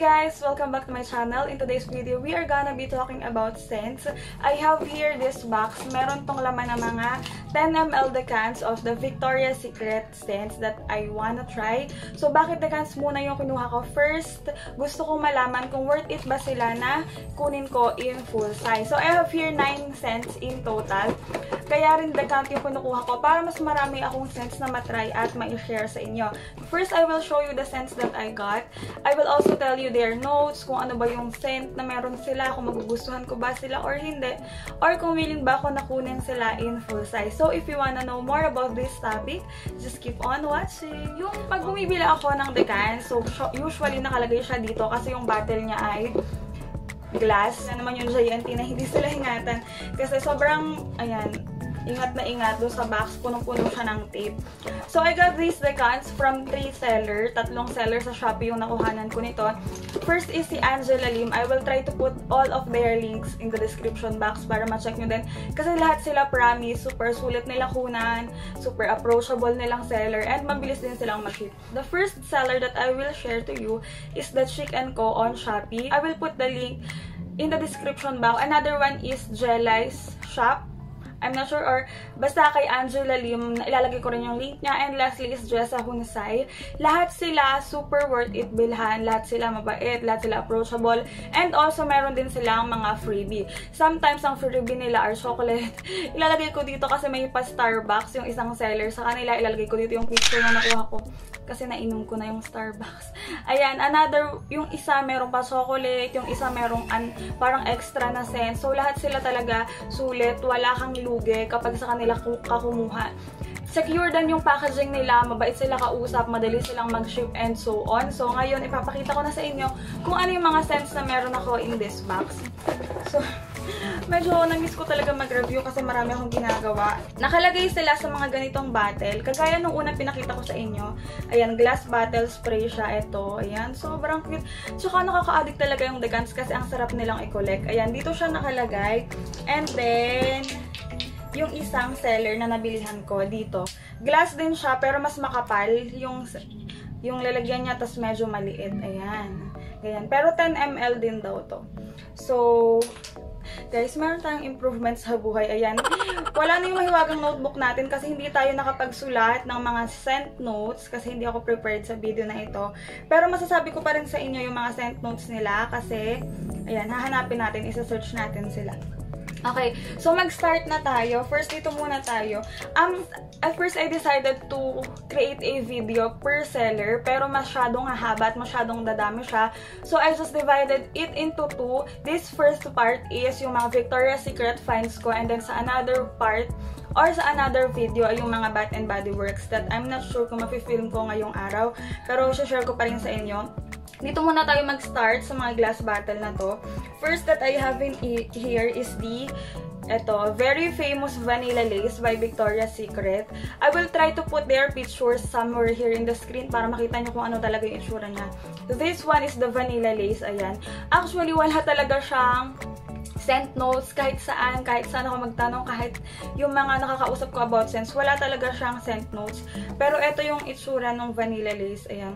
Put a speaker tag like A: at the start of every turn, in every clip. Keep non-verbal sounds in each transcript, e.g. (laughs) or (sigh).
A: guys! Welcome back to my channel. In today's video, we are gonna be talking about scents. I have here this box. Meron tong laman ng mga 10ml decants of the Victoria's Secret scents that I wanna try. So, bakit decants muna yung kinuha ko? First, gusto kong malaman kung worth it ba sila na kunin ko in full size. So, I have here 9 scents in total. Kaya rin decant yung kinukuha ko para mas marami akong scents na matry at ma-share sa inyo. First, I will show you the scents that I got. I will also tell you their notes, kung ano ba yung scent na meron sila, kung magugustuhan ko ba sila or hindi, or kung willing ba ako nakunin sila in full size. So, if you wanna know more about this topic, just keep on watching. Yung pag bumibili ako ng decan, so usually nakalagay siya dito kasi yung bottle niya ay glass. Na naman yung giant na hindi sila hingatan. Kasi sobrang, ayan, ingat na ingat doon sa box, punong-puno siya ng tape. So, I got these decants from three seller. Tatlong seller sa Shopee yung nakuhanan ko nito. First is si Angela Lim. I will try to put all of their links in the description box para ma-check nyo din. Kasi lahat sila promise, super sulit nila kunan, super approachable nilang seller, and mabilis din silang ma-ship. The first seller that I will share to you is the Chic & Co on Shopee. I will put the link in the description box. Another one is Jelly's Shop. I'm not sure, or basta kay Angela Lim, ilalagay ko rin yung link niya, and lastly is Jessa Hunsay. Lahat sila super worth it bilhan, lahat sila mabait, lahat sila approachable, and also meron din silang mga freebie. Sometimes ang freebie nila are chocolate. (laughs) ilalagay ko dito kasi may pa Starbucks yung isang seller sa kanila, ilalagay ko dito yung picture na nakuha ko kasi nainom ko na yung Starbucks. (laughs) Ayan, another, yung isa meron pa chocolate, yung isa merong an, parang extra na scent. So, lahat sila talaga sulit, wala kang lugi kapag sa kanila kakumuha. Secure din yung packaging nila, mabait sila kausap, madali silang mag-ship and so on. So, ngayon, ipapakita ko na sa inyo kung ano yung mga scents na meron ako in this box. So, medyo na-miss ko talaga mag-review kasi marami akong ginagawa. Nakalagay sila sa mga ganitong bottle. Kagaya nung unang pinakita ko sa inyo. Ayan, glass bottle spray siya. Ito. Ayan, sobrang cute. Tsaka nakaka-addict talaga yung decants kasi ang sarap nilang i-collect. Ayan, dito siya nakalagay. And then, yung isang seller na nabilihan ko dito. Glass din siya pero mas makapal yung yung lalagyan niya tas medyo maliit. Ayan. Ganyan. Pero 10 ml din daw to. So, Guys, meron tayong improvements sa buhay. Ayan. Wala na yung mahiwagang notebook natin kasi hindi tayo nakapagsulat ng mga sent notes kasi hindi ako prepared sa video na ito. Pero masasabi ko pa rin sa inyo yung mga sent notes nila kasi, ayan, hahanapin natin, isa-search natin sila. Okay, so mag-start na tayo. First, dito muna tayo. Um, at first, I decided to create a video per seller, pero masyadong hahaba at masyadong dadami siya. So, I just divided it into two. This first part is yung mga Victoria's Secret finds ko, and then sa another part, or sa another video ay yung mga Bath and Body Works that I'm not sure kung mafe-film ko ngayong araw, pero share ko pa rin sa inyo. Dito muna tayo mag-start sa mga glass bottle na to. First that I have in here is the ito, very famous Vanilla Lace by Victoria's Secret. I will try to put their pictures somewhere here in the screen para makita nyo kung ano talaga yung itsura niya. This one is the Vanilla Lace, ayan. Actually, wala talaga siyang scent notes kahit saan, kahit saan ako magtanong, kahit yung mga nakakausap ko about scents, wala talaga siyang scent notes. Pero ito yung itsura ng Vanilla Lace, ayan.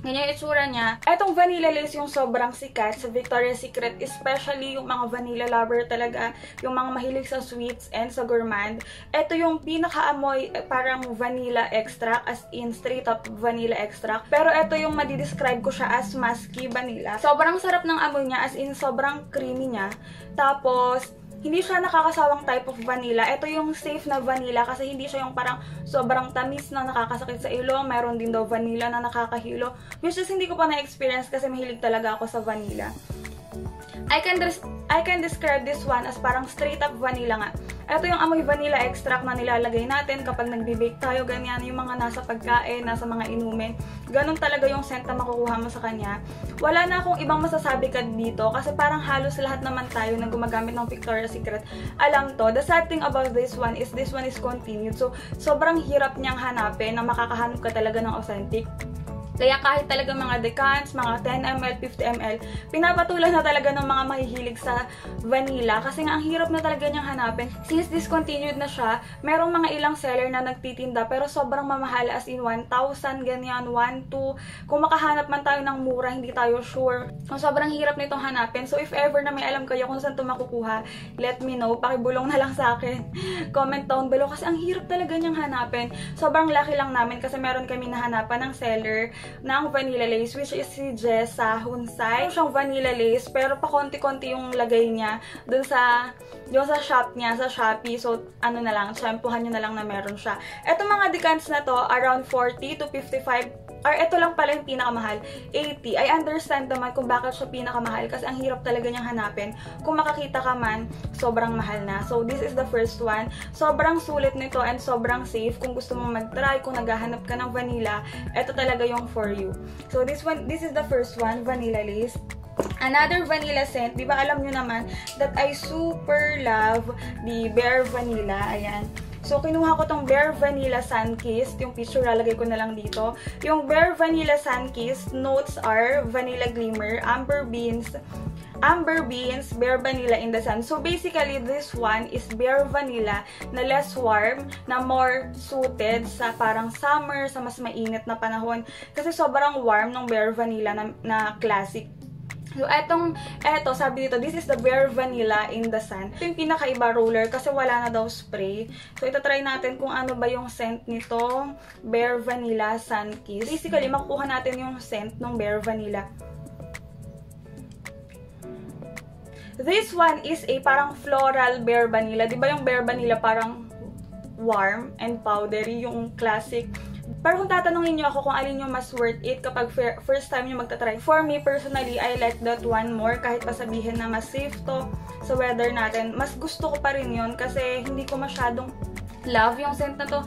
A: Ganyan yung itsura niya. Etong vanilla lace yung sobrang sikat sa Victoria's Secret, especially yung mga vanilla lover talaga, yung mga mahilig sa sweets and sa gourmand. Ito yung pinakaamoy eh, parang vanilla extract, as in straight up vanilla extract. Pero ito yung madidescribe ko siya as musky vanilla. Sobrang sarap ng amoy niya, as in sobrang creamy niya. Tapos, hindi siya nakakasawang type of vanilla. Ito yung safe na vanilla kasi hindi siya yung parang sobrang tamis na nakakasakit sa ilong. Meron din daw vanilla na nakakahilo. Which is hindi ko pa na-experience kasi mahilig talaga ako sa vanilla. I can, I can describe this one as parang straight up vanilla nga. Ito yung amoy vanilla extract na nilalagay natin kapag nagbe-bake tayo, ganyan, yung mga nasa pagkain, nasa mga inumin. Ganon talaga yung scent na makukuha mo sa kanya. Wala na akong ibang masasabi ka dito kasi parang halos lahat naman tayo na gumagamit ng Victoria's Secret. Alam to, the sad thing about this one is this one is continued. So, sobrang hirap niyang hanapin na makakahanap ka talaga ng authentic. Kaya kahit talaga mga decants, mga 10ml, 50ml, pinapatulan na talaga ng mga mahihilig sa vanilla kasi nga ang hirap na talaga niyang hanapin. Since discontinued na siya, merong mga ilang seller na nagtitinda pero sobrang mamahal as in 1,000 ganyan, 1, 2. Kung makahanap man tayo ng mura, hindi tayo sure. Kung sobrang hirap nitong hanapin. So if ever na may alam kayo kung saan ito makukuha, let me know. Pakibulong na lang sa akin. (laughs) Comment down below kasi ang hirap talaga niyang hanapin. Sobrang laki lang namin kasi meron kami nahanapan ng seller ng vanilla lace, which is si Jessa Hunsay. Meron siyang vanilla lace, pero pa konti-konti yung lagay niya dun sa, yung sa shop niya, sa Shopee. So, ano na lang, shampoohan nyo na lang na meron siya. Ito mga decants na to, around 40 to 55 or ito lang pala yung pinakamahal, 80. I understand naman kung bakit siya pinakamahal kasi ang hirap talaga niyang hanapin. Kung makakita ka man, sobrang mahal na. So, this is the first one. Sobrang sulit nito and sobrang safe. Kung gusto mong mag-try, kung naghahanap ka ng vanilla, ito talaga yung for you. So, this one, this is the first one, Vanilla Lace. Another vanilla scent, di ba alam nyo naman that I super love the Bare Vanilla. Ayan. So, kinuha ko tong Bare Vanilla Sunkissed. Yung picture, lalagay ko na lang dito. Yung Bare Vanilla Sunkissed, notes are Vanilla Glimmer, Amber Beans, Amber Beans, Bare Vanilla in the Sun. So, basically, this one is Bare Vanilla na less warm, na more suited sa parang summer, sa mas mainit na panahon. Kasi sobrang warm ng Bare Vanilla na, na classic So, etong, eto, sabi dito, this is the Bare Vanilla in the Sun. Ito yung pinakaiba roller kasi wala na daw spray. So, ito try natin kung ano ba yung scent nito, Bare Vanilla Sun Kiss. Basically, makukuha natin yung scent ng Bare Vanilla. This one is a parang floral Bare Vanilla. Di ba yung Bare Vanilla parang warm and powdery, yung classic pero kung tatanungin niyo ako kung alin yung mas worth it kapag first time niyo magta-try. For me, personally, I like that one more. Kahit pa sabihin na mas safe to sa weather natin. Mas gusto ko pa rin yun kasi hindi ko masyadong love yung scent na to.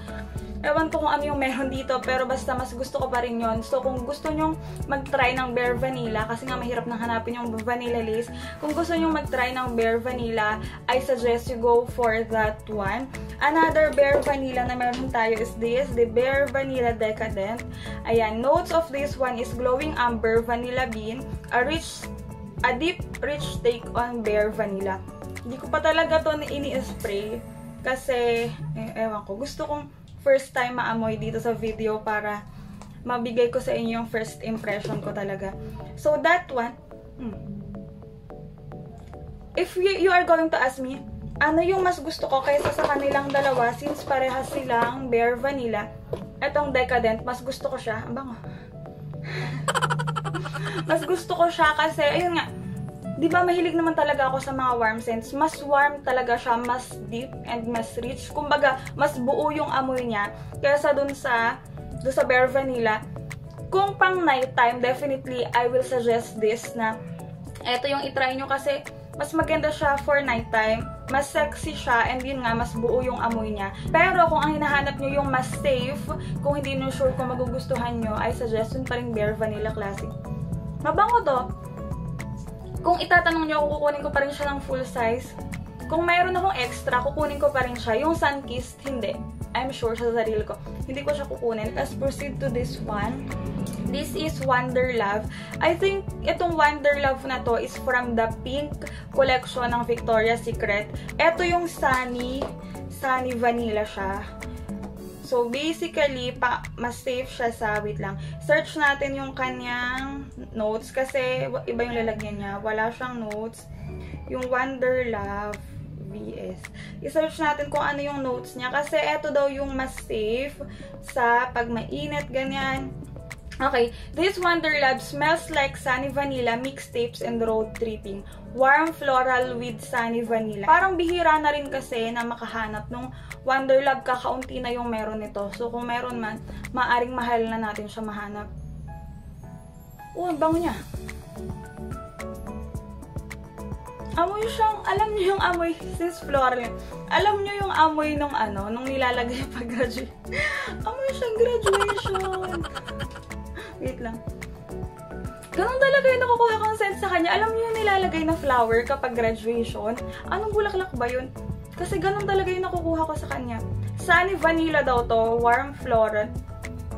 A: Ewan ko kung ano yung meron dito, pero basta mas gusto ko pa rin yun. So, kung gusto nyong mag-try ng Bare Vanilla, kasi nga mahirap nang hanapin yung Vanilla Lace, kung gusto nyong mag-try ng Bare Vanilla, I suggest you go for that one. Another Bare Vanilla na meron tayo is this, the Bare Vanilla Decadent. Ayan, notes of this one is Glowing Amber Vanilla Bean, a rich, a deep, rich take on Bare Vanilla. Hindi ko pa talaga to ini-spray kasi, eh, ewan ko, gusto kong first time maamoy dito sa video para mabigay ko sa inyo yung first impression ko talaga. So, that one, hmm. if you, are going to ask me, ano yung mas gusto ko kaysa sa kanilang dalawa since parehas silang Bare Vanilla, etong Decadent, mas gusto ko siya. Ang bango. (laughs) mas gusto ko siya kasi, ayun nga, di ba mahilig naman talaga ako sa mga warm scents. Mas warm talaga siya, mas deep and mas rich. Kumbaga, mas buo yung amoy niya kaysa dun sa, dun sa Bare Vanilla. Kung pang nighttime, definitely I will suggest this na eto yung itry nyo kasi mas maganda siya for nighttime. Mas sexy siya and yun nga, mas buo yung amoy niya. Pero kung ang hinahanap nyo yung mas safe, kung hindi nyo sure kung magugustuhan nyo, I suggest yun pa rin Bare Vanilla Classic. Mabango to. Kung itatanong nyo, kukunin ko pa rin siya ng full size. Kung mayroon akong extra, kukunin ko pa rin siya. Yung Sunkissed, hindi. I'm sure sa sarili ko. Hindi ko siya kukunin. Let's proceed to this one. This is Wonder Love. I think itong Wonder Love na to is from the pink collection ng Victoria's Secret. Ito yung Sunny, Sunny Vanilla siya. So, basically, pa, mas safe siya sa, wait lang, search natin yung kanyang notes kasi iba yung lalagyan niya. Wala siyang notes. Yung Wonder Love VS. I-search natin kung ano yung notes niya kasi ito daw yung mas safe sa pag mainit, ganyan. Okay, this Wonder Lab smells like sunny vanilla, mixtapes, and road tripping. Warm floral with sunny vanilla. Parang bihira na rin kasi na makahanap nung Wonder Lab kakaunti na yung meron nito. So, kung meron man, maaring mahal na natin siya mahanap. Oh, ang bango niya. Amoy siyang, alam niyo yung amoy, (laughs) since floral alam niyo yung amoy nung ano, nung nilalagay (laughs) pag graduate. amoy siyang graduation. Lang. Ganun talaga yung nakukuha kong scent sa kanya. Alam niyo yung nilalagay na flower kapag graduation? Anong bulaklak ba yun? Kasi ganun talaga yung nakukuha ko sa kanya. Sunny vanilla daw to. Warm floral.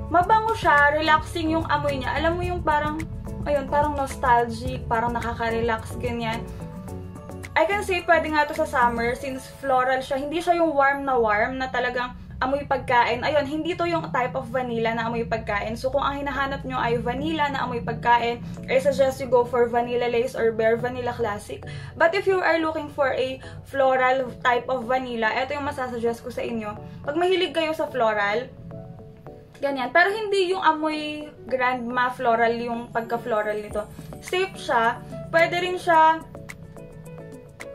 A: mabango siya, relaxing yung amoy niya. Alam mo yung parang, ayun, parang nostalgic, parang nakaka-relax, ganyan. I can say pwede nga to sa summer since floral siya. Hindi siya yung warm na warm na talagang amoy pagkain. Ayun, hindi to yung type of vanilla na amoy pagkain. So, kung ang hinahanap nyo ay vanilla na amoy pagkain, I suggest you go for vanilla lace or bare vanilla classic. But if you are looking for a floral type of vanilla, ito yung masasuggest ko sa inyo. Pag mahilig kayo sa floral, ganyan. Pero hindi yung amoy grandma floral yung pagka-floral nito. Safe siya. Pwede rin siya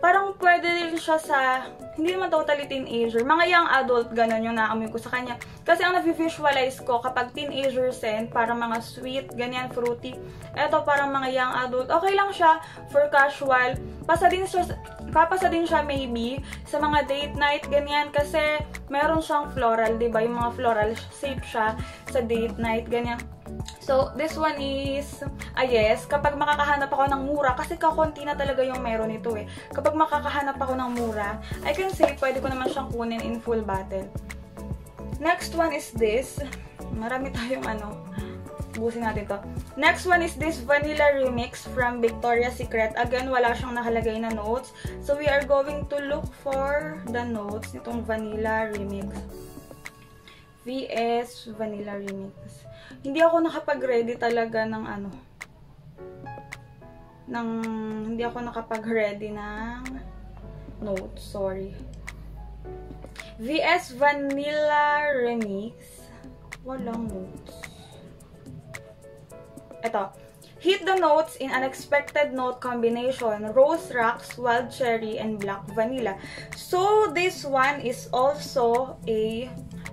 A: parang pwede rin siya sa, hindi naman totally teenager, mga young adult, ganun yung naamoy ko sa kanya. Kasi ang na-visualize ko, kapag teenager scent, parang mga sweet, ganyan, fruity. Ito, parang mga young adult. Okay lang siya for casual. Pasa din siya, papasa din siya maybe sa mga date night, ganyan. Kasi meron siyang floral, ba Yung mga floral, safe siya sa date night, ganyan. So, this one is, ah yes, kapag makakahanap ako ng mura, kasi kakonti na talaga yung meron nito eh. Kapag makakahanap ako ng mura, I can say, pwede ko naman siyang kunin in full bottle. Next one is this. Marami tayong ano, busin natin to. Next one is this Vanilla Remix from Victoria's Secret. Again, wala siyang nakalagay na notes. So, we are going to look for the notes nitong Vanilla Remix. VS Vanilla Remix hindi ako nakapag-ready talaga ng ano, ng, hindi ako nakapag-ready ng notes, sorry. VS Vanilla Remix. Walang notes. Ito. Hit the notes in unexpected note combination, rose rocks, wild cherry, and black vanilla. So, this one is also a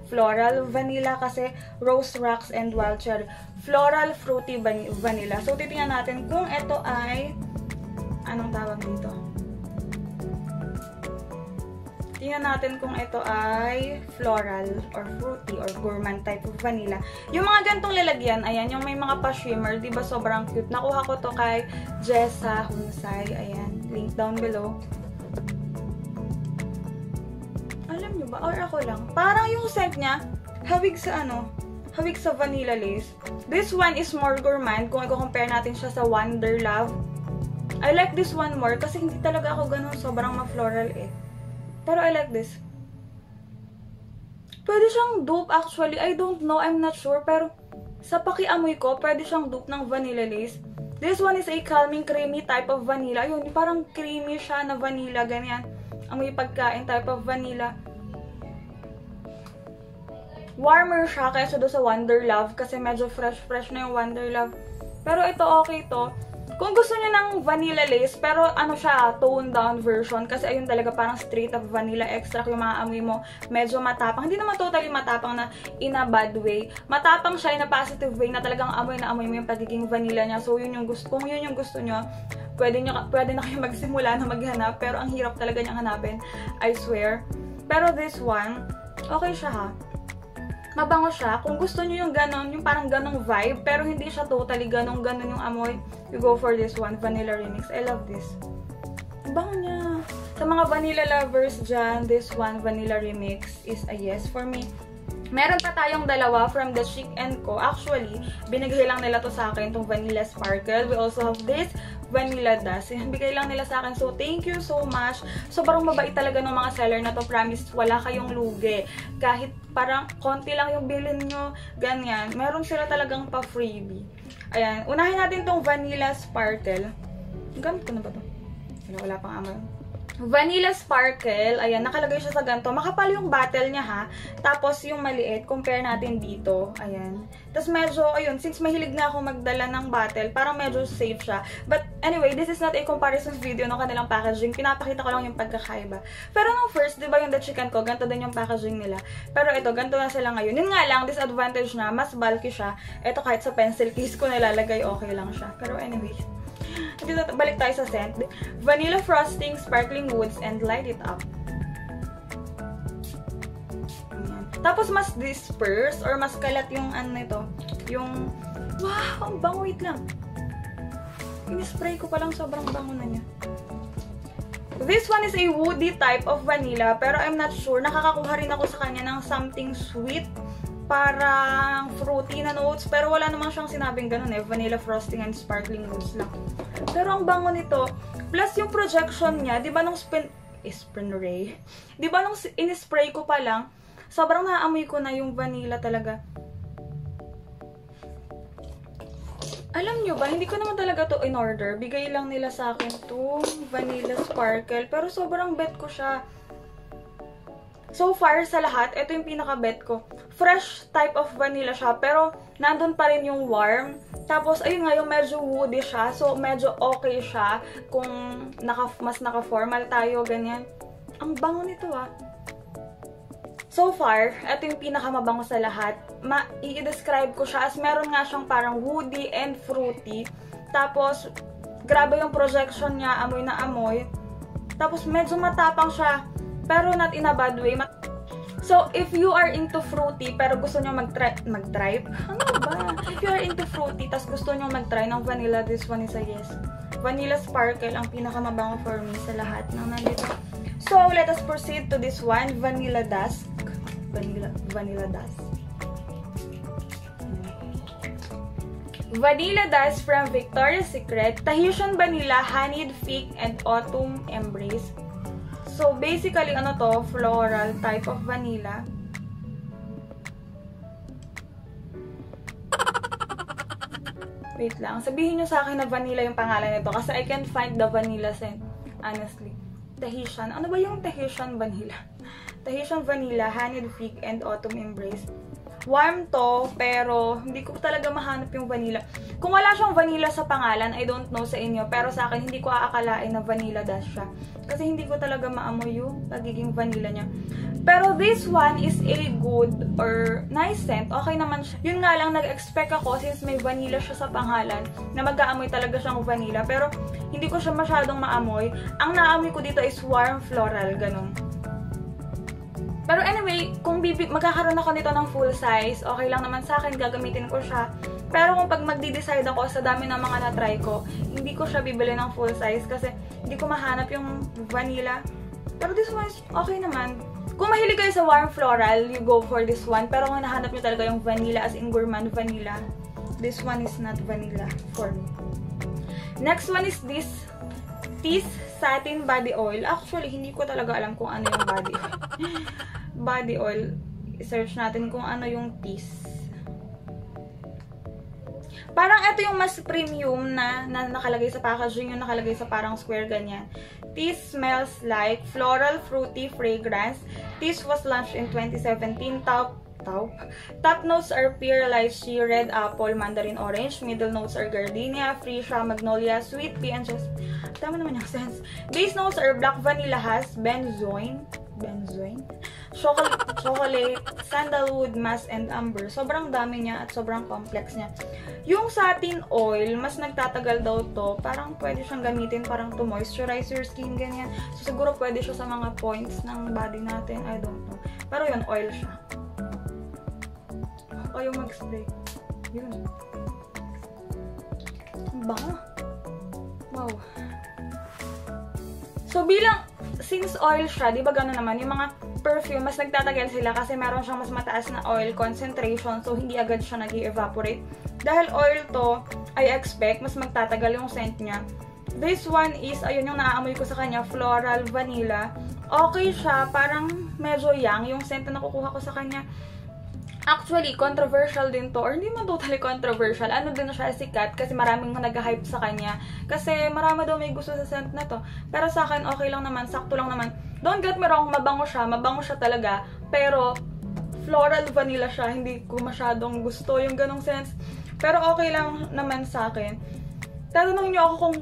A: floral vanilla kasi rose rocks and wild cherry. Floral fruity vanilla. So, titingnan natin kung ito ay anong tawag dito. Tingnan natin kung ito ay floral or fruity or gourmand type of vanilla. Yung mga gantong lalagyan, ayan, yung may mga pa-shimmer, di ba sobrang cute. Nakuha ko to kay Jessa Hunsay. Ayan, link down below Or ako lang. Parang yung scent niya, hawig sa ano, hawig sa vanilla lace. This one is more gourmand kung i-compare natin siya sa Wonder Love. I like this one more kasi hindi talaga ako ganun sobrang ma-floral eh. Pero I like this. Pwede siyang dupe actually. I don't know. I'm not sure. Pero sa pakiamoy ko, pwede siyang dupe ng vanilla lace. This one is a calming creamy type of vanilla. Ayun, parang creamy siya na vanilla. Ganyan. Amoy pagkain type of vanilla warmer siya kaysa do sa Wonder Love kasi medyo fresh-fresh na yung Wonder Love. Pero ito okay to. Kung gusto niyo ng vanilla lace, pero ano siya, toned down version. Kasi ayun talaga parang straight up vanilla extract yung mga amoy mo. Medyo matapang. Hindi naman totally matapang na in a bad way. Matapang siya in a positive way na talagang amoy na amoy mo yung pagiging vanilla niya. So yun yung gusto, kung yun yung gusto niyo, pwede, nyo, pwede na kayo (laughs) magsimula na maghanap. Pero ang hirap talaga niyang hanapin. I swear. Pero this one, okay siya ha mabango siya. Kung gusto niyo yung ganon, yung parang ganong vibe, pero hindi siya totally ganong ganon yung amoy, you go for this one, Vanilla Remix. I love this. Bango niya. Sa mga vanilla lovers dyan, this one, Vanilla Remix, is a yes for me. Meron pa tayong dalawa from the Chic Co. Actually, binigay lang nila to sa akin, itong Vanilla Sparkle. We also have this Vanilla Dust. Bigay lang nila sa akin. So, thank you so much. Sobrang mabait talaga ng mga seller na to. Promise, wala kayong lugi. Kahit parang konti lang yung bilin nyo, ganyan. Meron sila talagang pa-freebie. Ayan. Unahin natin tong Vanilla Sparkle. Gamit ko na ba to? Wala, wala pang amoy. Vanilla Sparkle, ayan, nakalagay siya sa ganito. Makapal yung bottle niya ha. Tapos yung maliit, compare natin dito. Ayan. Tapos medyo, ayun, since mahilig na ako magdala ng bottle, parang medyo safe siya. But anyway, this is not a comparison video ng kanilang packaging. Pinapakita ko lang yung pagkakaiba. Pero nung first, di ba yung the chicken ko, ganito din yung packaging nila. Pero ito, ganito na sila ngayon. Yun nga lang, disadvantage na, mas bulky siya. Ito kahit sa pencil case ko nilalagay, okay lang siya. Pero anyway, balik tayo sa scent. Vanilla frosting, sparkling woods, and light it up. Tapos, mas disperse or mas kalat yung ano nito. Yung, wow, ang bango. Wait lang. In-spray ko pa lang sobrang bango na niya. This one is a woody type of vanilla, pero I'm not sure. Nakakakuha rin ako sa kanya ng something sweet parang fruity na notes. Pero wala namang siyang sinabing ganun eh. Vanilla frosting and sparkling notes lang. Pero ang bango nito, plus yung projection niya, di ba nung spin, eh, spin ray? (laughs) Di ba nung in-spray ko pa lang, sobrang naamoy ko na yung vanilla talaga. Alam nyo ba, hindi ko naman talaga to in order. Bigay lang nila sa akin to vanilla sparkle. Pero sobrang bet ko siya. So far sa lahat, ito yung pinaka-bet ko. Fresh type of vanilla siya, pero nandun pa rin yung warm. Tapos, ayun nga, yung medyo woody siya. So, medyo okay siya kung naka, mas naka-formal tayo, ganyan. Ang bango nito ah. So far, ito yung pinakamabango sa lahat. Ma i-describe ko siya as meron nga siyang parang woody and fruity. Tapos, grabe yung projection niya, amoy na amoy. Tapos, medyo matapang siya pero not in a bad way. So, if you are into fruity, pero gusto nyo mag-try, mag-try? Ano ba? If you are into fruity, tas gusto nyo mag-try ng vanilla, this one is a yes. Vanilla Sparkle, ang pinakamabango for me sa lahat ng nandito. So, let us proceed to this one, Vanilla Dusk. Vanilla, Vanilla Dusk. Vanilla Dust from Victoria's Secret, Tahitian Vanilla, Honeyed Fig, and Autumn Embrace. So, basically, ano to, floral type of vanilla. Wait lang. Sabihin nyo sa akin na vanilla yung pangalan nito kasi I can't find the vanilla scent. Honestly. Tahitian. Ano ba yung Tahitian vanilla? (laughs) Tahitian vanilla, honeyed fig, and autumn embrace. Warm to, pero hindi ko talaga mahanap yung vanilla. Kung wala siyang vanilla sa pangalan, I don't know sa inyo, pero sa akin, hindi ko aakalain na vanilla dash siya. Kasi hindi ko talaga maamoy yung pagiging vanilla niya. Pero this one is a good or nice scent. Okay naman siya. Yun nga lang, nag-expect ako since may vanilla siya sa pangalan na mag-aamoy talaga siyang vanilla. Pero hindi ko siya masyadong maamoy. Ang naamoy ko dito is warm floral, ganun. Pero anyway, kung magkakaroon ako nito ng full size, okay lang naman sa akin, gagamitin ko siya. Pero kung pag magde-decide ako sa dami ng mga na-try ko, hindi ko siya bibili ng full size kasi hindi ko mahanap yung vanilla. Pero this one is okay naman. Kung mahilig kayo sa warm floral, you go for this one. Pero kung nahanap nyo talaga yung vanilla as in gourmand vanilla, this one is not vanilla for me. Next one is this Tease Satin Body Oil. Actually, hindi ko talaga alam kung ano yung body oil. Body oil. I-search natin kung ano yung Tease. Parang ito yung mas premium na, na nakalagay sa packaging, yung nakalagay sa parang square ganyan. This smells like floral fruity fragrance. This was launched in 2017. Top top. Top notes are pear, lychee, red apple, mandarin orange. Middle notes are gardenia, freesia, magnolia, sweet pea, and just... Tama naman yung sense. Base notes are black vanilla has benzoin. Benzoin? Chocolate, (laughs) chocolate, sandalwood, mask, and amber. Sobrang dami niya at sobrang complex niya. Yung satin oil, mas nagtatagal daw to. Parang pwede siyang gamitin parang to moisturize your skin, ganyan. So, siguro pwede siya sa mga points ng body natin. I don't know. Pero yun, oil siya. O yung mag-spray. Yun. Bango. Wow. So, bilang, since oil siya, di ba gano'n naman, yung mga perfume, mas nagtatagal sila kasi meron siyang mas mataas na oil concentration so hindi agad siya nag evaporate Dahil oil to, I expect, mas magtatagal yung scent niya. This one is, ayun yung naaamoy ko sa kanya, floral vanilla. Okay siya, parang medyo young yung scent na nakukuha ko sa kanya. Actually, controversial din to. Or hindi man totally controversial. Ano din siya sikat kasi maraming nag-hype sa kanya. Kasi marami daw may gusto sa scent na to. Pero sa akin, okay lang naman. Sakto lang naman. Don't get me wrong, mabango siya. Mabango siya talaga. Pero, floral vanilla siya. Hindi ko masyadong gusto yung ganong sense. Pero okay lang naman sa akin. Tatanungin niyo ako kung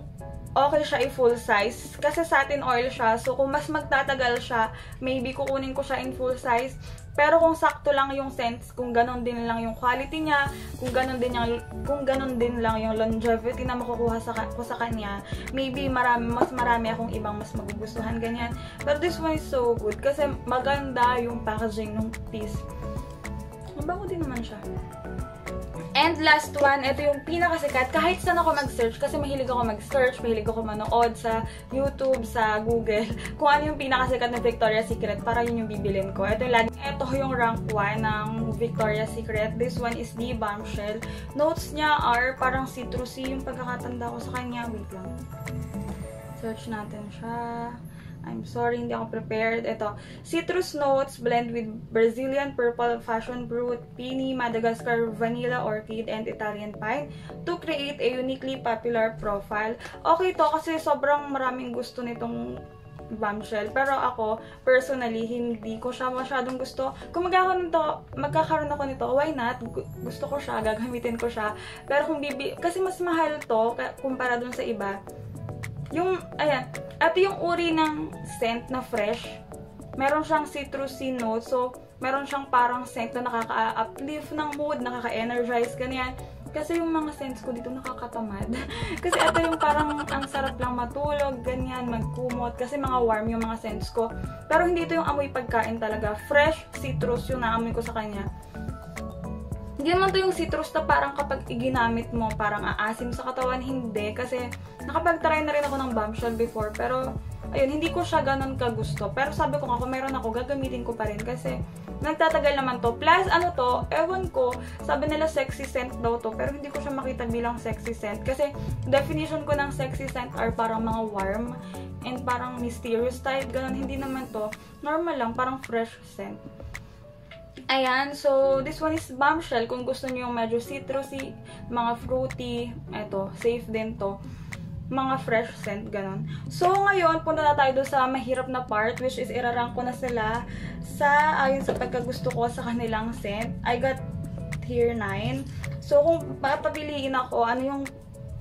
A: okay siya i-full size. Kasi satin oil siya. So, kung mas magtatagal siya, maybe kukunin ko siya in full size. Pero kung sakto lang yung scents, kung ganon din lang yung quality niya, kung ganon din, yung, kung ganon din lang yung longevity na makukuha sa, ko sa kanya, maybe marami, mas marami akong ibang mas magugustuhan, ganyan. But this one is so good kasi maganda yung packaging ng piece. Mabango din naman siya. And last one, ito yung pinakasikat. Kahit saan ako mag-search, kasi mahilig ako mag-search, mahilig ako manood sa YouTube, sa Google, (laughs) kung ano yung pinakasikat na Victoria's Secret, para yun yung bibilin ko. Ito yung, ito yung rank 1 ng Victoria's Secret. This one is the Bombshell. Notes niya are parang citrusy yung pagkakatanda ko sa kanya. Wait lang. Search natin siya. I'm sorry, hindi ako prepared. Ito, citrus notes blend with Brazilian purple fashion fruit, pini, Madagascar vanilla orchid, and Italian pine to create a uniquely popular profile. Okay to kasi sobrang maraming gusto nitong bombshell. Pero ako, personally, hindi ko siya masyadong gusto. Kung magkakaroon, to, magkakaroon ako nito, why not? Gusto ko siya, gagamitin ko siya. Pero kung bibi, kasi mas mahal to, kumpara dun sa iba. Yung, ayan, at yung uri ng scent na fresh, meron siyang citrusy note. So, meron siyang parang scent na nakaka-uplift ng mood, nakaka-energize, ganyan. Kasi yung mga scents ko dito nakakatamad. (laughs) kasi ito yung parang ang sarap lang matulog, ganyan, magkumot. Kasi mga warm yung mga scents ko. Pero hindi ito yung amoy pagkain talaga. Fresh citrus yung naamoy ko sa kanya. Naman to yung citrus na parang kapag iginamit mo, parang aasim sa katawan. Hindi. Kasi nakapag-try na rin ako ng bombshell before. Pero, ayun, hindi ko siya ganun kagusto. Pero sabi ko nga, kung meron ako, gagamitin ko pa rin. Kasi, nagtatagal naman to. Plus, ano to, ewan ko, sabi nila sexy scent daw to. Pero hindi ko siya makita bilang sexy scent. Kasi, definition ko ng sexy scent are parang mga warm and parang mysterious type. Ganun, hindi naman to. Normal lang, parang fresh scent. Ayan, so this one is bombshell. Kung gusto niyo yung medyo citrusy, mga fruity, eto, safe din to. Mga fresh scent, ganon. So, ngayon, punta na tayo doon sa mahirap na part, which is irarank ko na sila sa, ayon sa pagkagusto ko sa kanilang scent. I got here 9. So, kung papapiliin ako, ano yung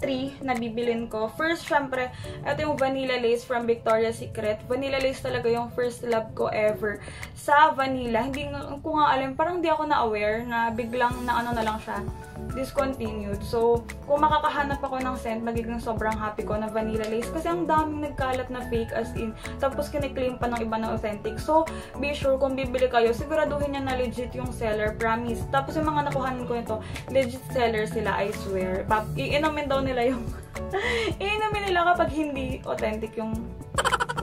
A: 3 na bibilin ko. First, syempre, ito yung Vanilla Lace from Victoria's Secret. Vanilla Lace talaga yung first love ko ever sa vanilla. Hindi ko nga alam, parang hindi ako na-aware na biglang na ano na lang siya discontinued. So, kung makakahanap ako ng scent, magiging sobrang happy ko na vanilla lace. Kasi ang daming nagkalat na fake as in. Tapos kiniklaim pa ng iba na authentic. So, be sure kung bibili kayo, siguraduhin niya na legit yung seller. Promise. Tapos yung mga nakuhanan ko nito, legit seller sila, I swear. Pap iinumin daw nila yung... (laughs) iinumin nila kapag hindi authentic yung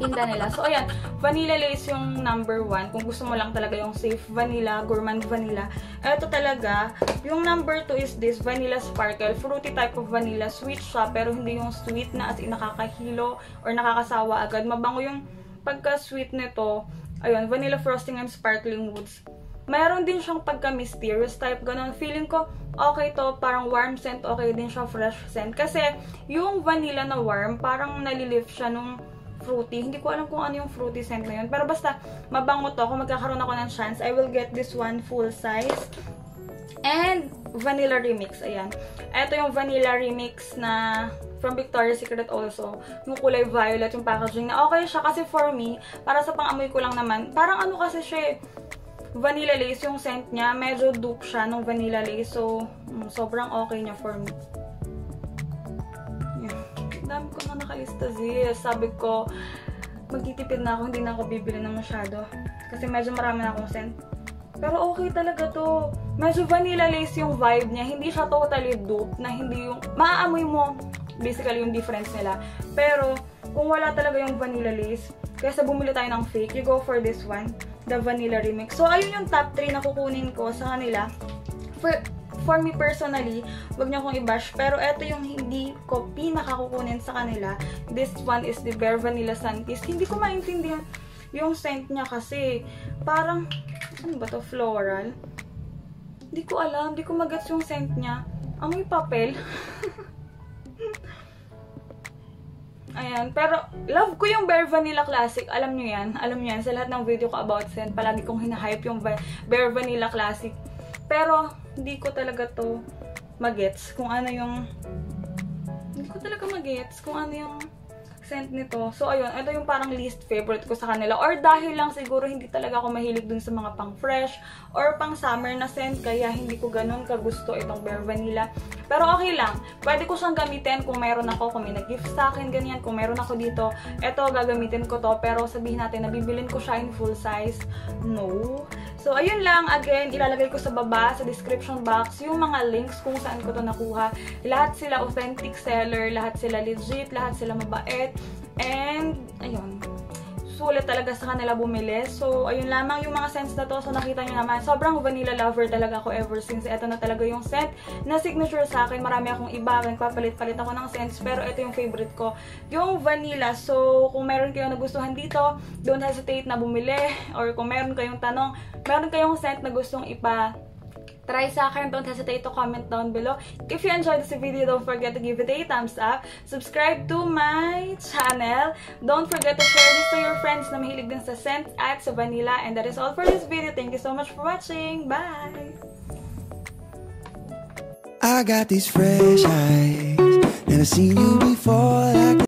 A: tinda nila. So, ayan, vanilla lace yung number one. Kung gusto mo lang talaga yung safe vanilla, gourmand vanilla. Ito talaga, yung number two is this, vanilla sparkle. Fruity type of vanilla. Sweet siya, pero hindi yung sweet na as in nakakahilo or nakakasawa agad. Mabango yung pagka-sweet nito. Ayun, vanilla frosting and sparkling woods. Mayroon din siyang pagka-mysterious type, ganun. Feeling ko, okay to, parang warm scent, okay din siya fresh scent. Kasi, yung vanilla na warm, parang nalilift siya nung fruity. Hindi ko alam kung ano yung fruity scent na yun. Pero basta, mabango to. Kung magkakaroon ako ng chance, I will get this one full size. And, vanilla remix. Ayan. Ito yung vanilla remix na from Victoria's Secret also. Yung kulay violet, yung packaging na okay siya. Kasi for me, para sa pang-amoy ko lang naman, parang ano kasi siya eh, vanilla lace yung scent niya. Medyo dupe siya ng vanilla lace. So, mm, sobrang okay niya for me dami ko na nakalista, Zia. Sabi ko, magtitipid na ako, hindi na ako bibili na masyado. Kasi medyo marami na akong scent. Pero okay talaga to. Medyo vanilla lace yung vibe niya. Hindi siya totally dupe na hindi yung... Maaamoy mo basically yung difference nila. Pero, kung wala talaga yung vanilla lace, kaya sa bumili tayo ng fake, you go for this one, the vanilla remix. So, ayun yung top 3 na kukunin ko sa kanila. For, for me personally, wag niyo akong i-bash, pero ito yung hindi ko pinakakukunin sa kanila. This one is the Bare Vanilla Sunkissed. Hindi ko maintindihan yung scent niya kasi parang, ano ba to, floral? Hindi ko alam, hindi ko magets yung scent niya. Amoy papel. (laughs) Ayan. Pero, love ko yung Bare Vanilla Classic. Alam nyo yan. Alam nyo yan. Sa lahat ng video ko about scent, palagi kong hinahype yung Bare Vanilla Classic. Pero, hindi ko talaga to magets kung ano yung hindi ko talaga magets kung ano yung scent nito. So, ayun, ito yung parang least favorite ko sa kanila. Or dahil lang siguro hindi talaga ako mahilig dun sa mga pang fresh or pang summer na scent, kaya hindi ko ganun kagusto itong Bare Vanilla. Pero okay lang. Pwede ko siyang gamitin kung meron ako, kung may nag-gift sa akin, ganyan. Kung meron ako dito, ito, gagamitin ko to. Pero sabihin natin, nabibilin ko siya in full size. No. So, ayun lang. Again, ilalagay ko sa baba, sa description box, yung mga links kung saan ko to nakuha. Lahat sila authentic seller, lahat sila legit, lahat sila mabait. And, ayun sulit talaga sa kanila bumili. So, ayun lamang yung mga scents na to. So, nakita nyo naman, sobrang vanilla lover talaga ako ever since. Ito na talaga yung scent na signature sa akin. Marami akong iba. Nagpapalit-palit ako ng scents. Pero ito yung favorite ko. Yung vanilla. So, kung meron kayong nagustuhan dito, don't hesitate na bumili. Or kung meron kayong tanong, meron kayong scent na gustong ipa try sa akin. Don't hesitate to comment down below. If you enjoyed this video, don't forget to give it a thumbs up. Subscribe to my channel. Don't forget to share this to your friends na mahilig din sa scent at sa vanilla. And that is all for this video. Thank you so much for watching. Bye! I got these fresh eyes Never seen you before like